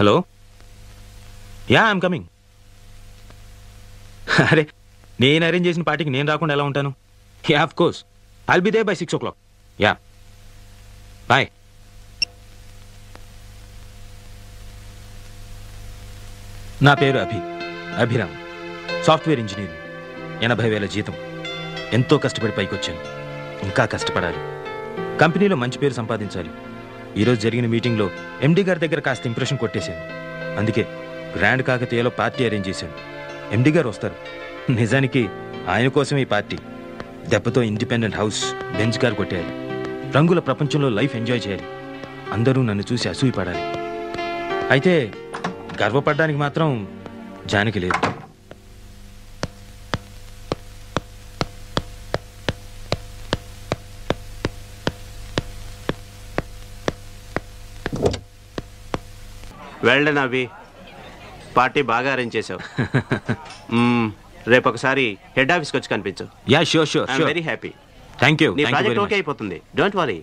Hello? Yeah I'm coming. అరే నేను arrange చేసిన పార్టీకి నేను రాకుండా ఎలా ఉంటాను? Yeah of course. I'll be there by six o'clock yeah. Bye నా పేరు అభి. అభిరామ్. Software engineer. ఎనభై వేల జీతం. ఎంతో కష్టపడి పైకొచ్చాను. ఇంకా కష్టపడాలి. కంపెనీలో మంచి పేరు సంపాదించాలి. ఈరోజు జరిగిన మీటింగ్లో ఎండి గారి దగ్గర కాస్త ఇంప్రెషన్ కొట్టేశాను. అందుకే గ్రాండ్ కాకతీయలో పార్టీ అరేంజ్ చేశాను. ఎండి గారు వస్తారు. నిజానికి ఆయన కోసం ఈ పార్టీ. దెబ్బతో ఇండిపెండెంట్ హౌస్ బెంచ్ కార్ కొట్టేయాలి. రంగుల ప్రపంచంలో లైఫ్ ఎంజాయ్ చేయాలి. అందరూ నన్ను చూసి అసూయపడాలి. అయితే గర్వపడడానికి మాత్రం జానకి లేదు. వెళ్ళండి అవి పార్టీ బాగా అరేంజ్ చేసావు. రేపు ఒకసారి హెడ్ ఆఫీస్కి వచ్చి కనిపించు yeah sure sure sure very happy thank you నీ ప్రాజెక్ట్ ఓకే అయిపోతుంది don't worry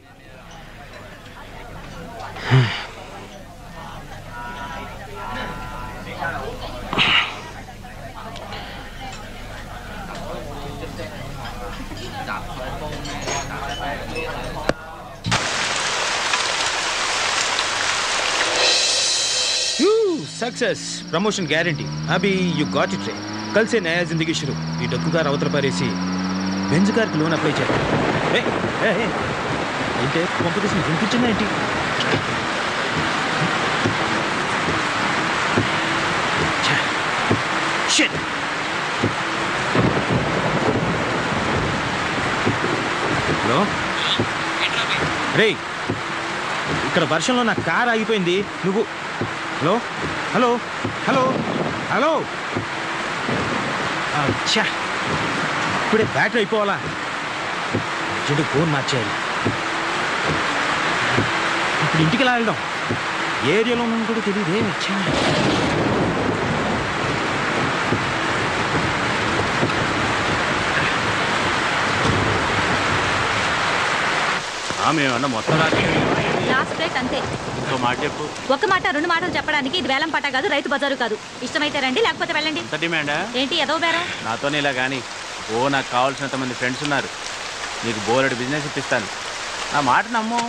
success promotion guarantee. Abhi you got it రే. కలిసే నయా జిందగీ షురు ఈ డొక్కు గారు అవతల పారేసి బెంజ్ గారికి లోన్ అప్లై చేయాలి. అయితే కాంపిటీషన్ వినిపించిందా ఏంటి హలో? రే ఇక్కడ వర్షంలో నా కార్ ఆగిపోయింది. నువ్వు హలో? Hello hello hello. అచ్చా ఇప్పుడే బ్యాటరీ అయిపోవాలా? చెడు ఫోన్ మార్చేయాలి ఇప్పుడు ఇంటికి ఎలా వెళ్దాం? ఏరియాలో ఉన్నాను కూడా తెలియదే వచ్చా ఛా. మేమన్నా మొత్తం రాత్రి లాస్ట్ రేట్ అంతే. ఇంకో మాట చెప్పు. ఒక మాట రెండు మాటలు చెప్పడానికి ఇది వేలం పాట కాదు రైతు బజారు కాదు. ఇష్టమైతే రండి లేకపోతే వెళ్ళండి. ఏంటి ఎదో బేరం? నాతోనే ఇలా కానీ ఓ నాకు కావాల్సినంత మంది ఫ్రెండ్స్ ఉన్నారు. నీకు బోలెడు బిజినెస్ ఇప్పిస్తాను. నా మాట నమ్ము.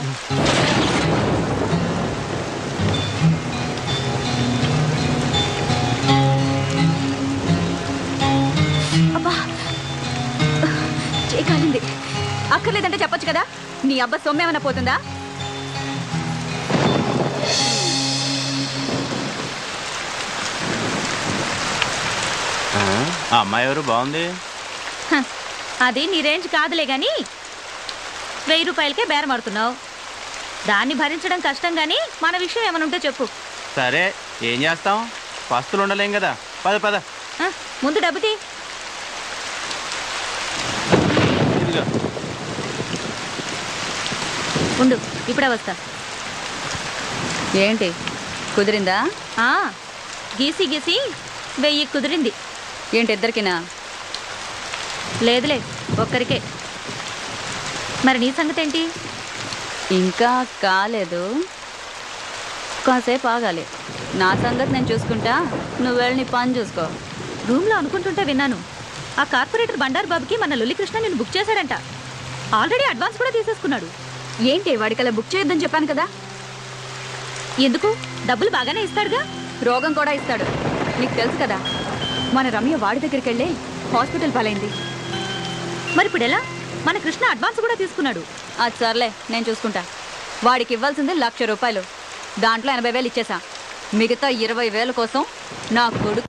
చేయకాలింది అక్కర్లేదంటే చెప్పొచ్చు కదా? నీ అబ్బ సొమ్మేమన్నా పోతుందా? ఆ అమ్మాయి ఎవరు? బాగుంది. హ, అది నీ రేంజ్ కాదులే గాని వెయ్యి రూపాయలకే బేరం ఆడుతున్నావు. దాన్ని భరించడం కష్టం గాని మన విషయం ఏమైనా ఉంటే చెప్పు. సరే ఏం చేస్తాం? పస్తులు ఉండలేం కదా. పద పద. హ, ముందు డబ్బు తీ. ఇదిగో. ఉండు ఇప్పుడే వస్తా. ఏంటి? కుదిరిందా? ఆ గీసి గీసి వెయ్యి కుదిరింది. ఏంటి ఇద్దరికినా? లేదులే ఒక్కరికే. మరి నీ సంగతి ఏంటి ఇంకా కాలేదు. కాసేపు ఆగాలి. నా సంగతి నేను చూసుకుంటా నువ్వు వెళ్ళి నీ పని చూసుకో. రూమ్లో అనుకుంటుంటే విన్నాను. ఆ కార్పొరేటర్ బండారు బాబుకి మన లొల్లికృష్ణ నేను బుక్ చేశాడంట. ఆల్రెడీ అడ్వాన్స్ కూడా తీసేసుకున్నాడు. ఏంటి వాడికలా బుక్ చేయొద్దని చెప్పాను కదా? ఎందుకు? డబ్బులు బాగానే ఇస్తాడుగా? రోగం కూడా ఇస్తాడు. నీకు తెలుసు కదా మన రమ్య వాడి దగ్గరికి వెళ్ళి హాస్పిటల్ పాలైంది. మరి ఇప్పుడు ఎలా మన కృష్ణ అడ్వాన్స్ కూడా తీసుకున్నాడు. అది సర్లే నేను చూసుకుంటా. వాడికి ఇవ్వాల్సింది లక్ష రూపాయలు. దాంట్లో ఎనభై వేలు ఇచ్చేసా. మిగతా ఇరవై వేల కోసం నా కొడుకు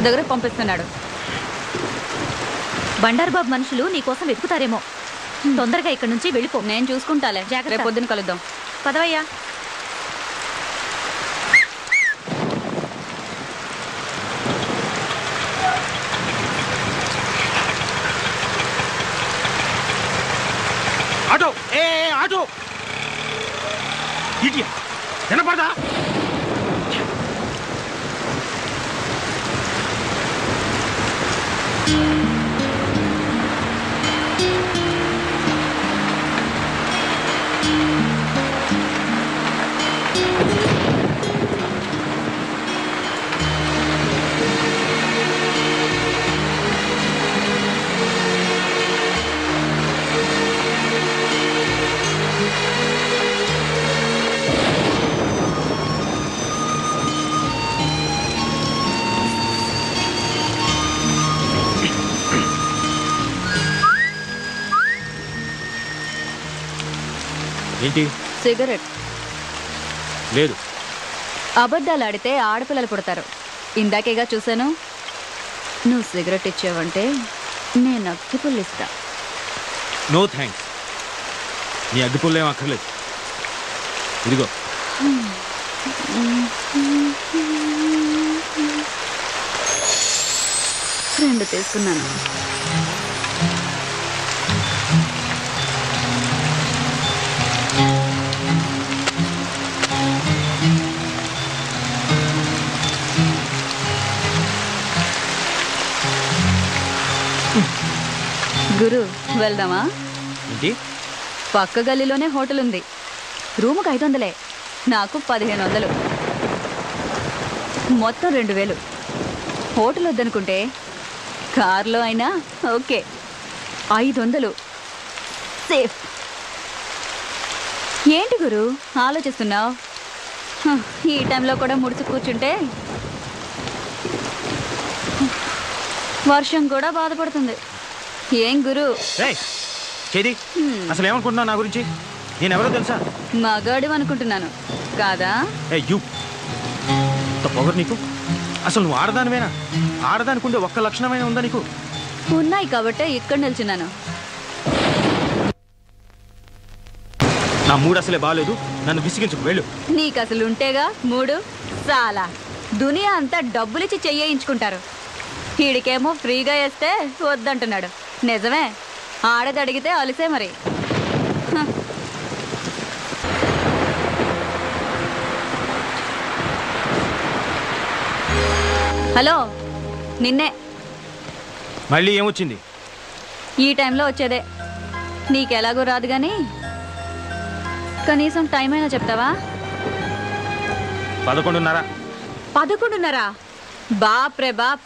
దగ్గర పంపిస్తున్నాడు. బండారు బాబు మనుషులు నీ కోసం వెతుకుతారేమో. తొందరగా ఇక్కడి నుంచి వెళ్ళిపో. నేను చూసుకుంటాలే. జాగ్రత్త. రేపు పొద్దున కలుద్దాం. పదవయ్యా. ఆటో ఏ ఏ, ఆటో ఇడియా వినపడదా ఏంటి? సిగరెట్. లేదు. అబద్ధాలు ఆడితే ఆడపిల్లలు పుడతారు. ఇందాకేగా చూశాను. నువ్వు సిగరెట్ ఇచ్చావంటే నేను అక్కి పుల్లిస్తా నో థ్యాంక్స్ నీ అగ్గిపుల్లేం అక్కర్లేదు. ఇదిగో. రెండు తీసుకున్నాను. గురు వెళ్దామా? ఏంటి? పక్క గల్లీలోనే హోటల్ ఉంది రూముకు ఐదు వందలే నాకు పదిహేను వందలు మొత్తం రెండు వేలు హోటల్ వద్దనుకుంటే కార్లో అయినా ఓకే. ఐదు వందలు సేఫ్. ఏంటి గురు ఆలోచిస్తున్నావు? ఈ టైంలో కూడా ముడిచి కూర్చుంటే? వర్షం కూడా బాధపడుతుంది. ఏం గురు? చేది అసలు ఏమనుకుంటున్నావు నా గురించి? నేను ఎవరో తెలుసా? మగాడు అనుకుంటున్నాను. కాదా? యూ. పొగరు నీకు? అసలు నువ్వు ఆడదానివేనా? ఆడదానికి ఉండే ఒక్క లక్షణమైన ఉందా నీకు? ఉన్నాయి కాబట్టే ఇక్కడ నిల్చున్నాను. నా మూడు అసలే బాగాలేదు నన్ను విసిగించుకు వెళ్ళు. నీకు అసలు ఉంటేగా మూడు చాలా దునియా అంతా డబ్బులిచ్చి చెయ్యించుకుంటారు వీడికేమో ఫ్రీగా వేస్తే వద్దంటున్నాడు. నిజమే. ఆడది అడిగితే అలిసే మరి. హలో నిన్నే. మళ్ళీ ఏమొచ్చింది? ఈ టైంలో వచ్చేదే. నీకెలాగో రాదు కానీ కనీసం టైం అయినా చెప్తావా? పదకొండున్నర. పదకొండున్నరా? బాప్ రే బాప్.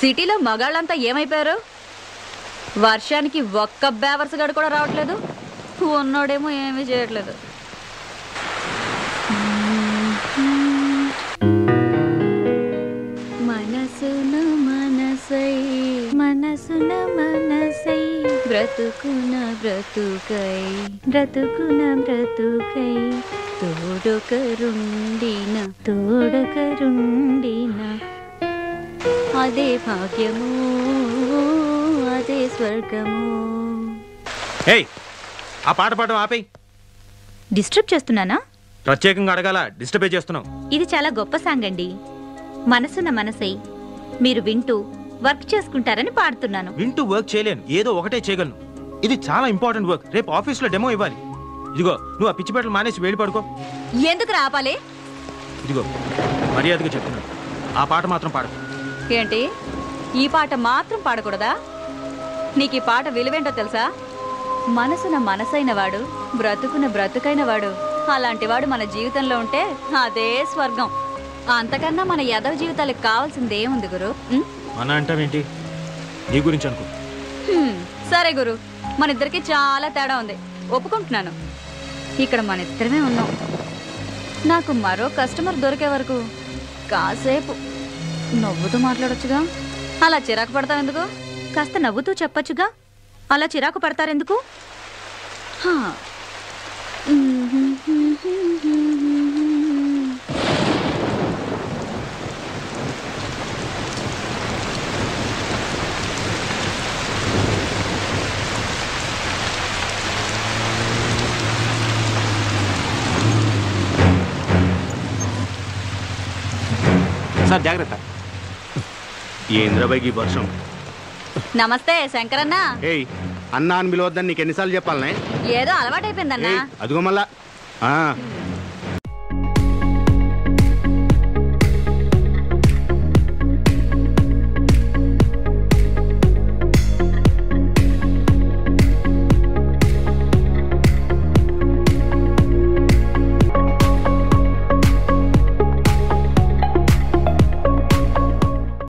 సిటీలో మగాళ్ళంతా ఏమైపోయారు? వర్షానికి ఒక్క బేవర్స్ గడు కూడా రావట్లేదు. ఉన్నోడేమో ఏమీ చేయట్లేదు. మనసున మనసై మనసున మనసై బ్రతుకున బ్రతుకై బ్రతుకున బ్రతుకై తోడొకరుండిన తోడొకరుండిన. అదే భాగ్యము. స్వర్గము. ఏయ్ ఆ పాట పాడడం ఆపేయ్. డిస్టర్బ్ చేస్తున్నానా? ప్రత్యేకంగా అడగాల? డిస్టర్బే చేస్తున్నావు. ఇది చాలా గొప్ప సాంగ్ అండి. మనసున మనసై మీరు వింటూ వర్క్ చేసుకుంటారని పాడుతున్నాను. వింటూ వర్క్ చేయలేను. ఏదో ఒకటే చేయగలను. ఇది చాలా ఇంపార్టెంట్ వర్క్. రేపు ఆఫీస్లో డెమో ఇవ్వాలి. ఇదిగో నువ్వు ఆ పిచ్చి పెట్టలు మానేసి వెళ్ళి పడుకో. ఎందుకు రాపాలి ఇదిగో మర్యాదగా చెప్తున్నాను. ఆ పాట మాత్రం పాడకు ఏంటి? ఈ పాట మాత్రం పాడకూడదా? నీకు ఈ పాట విలువేంటో తెలుసా? మనసున మనసైన వాడు బ్రతుకున బ్రతుకైన వాడు అలాంటి వాడు మన జీవితంలో ఉంటే అదే స్వర్గం. అంతకన్నా మన యదవ జీవితాలకు కావాల్సింది ఏముంది గురు? ఉం? మన అంటావేంటి? నీ గురించి అనుకో. హ్మ్, సరే గురు. మన ఇద్దరికి చాలా తేడా ఉంది. ఒప్పుకుంటున్నాను. ఇక్కడ మన ఇద్దరమే ఉన్నాం. నాకు మరో కస్టమర్ దొరికే వరకు కాసేపు నవ్వుతూ మాట్లాడొచ్చుగా. అలా చిరాకు పడతావు ఎందుకు కాస్త నవ్వుతూ చెప్పొచ్చుగా? అలా చిరాకు పడతారెందుకు? హా. సార్ జాగ్రత్త. ఏంద్రబాయికి వర్షం నమస్తే శంకరన్న. ఏయ్ అన్నా అని పిలవద్దని నీకు ఎన్నిసార్లు చెప్పాలనే? ఏదో అలవాటైపోయిందన్నా. అదిగో మళ్ళా. ఆ,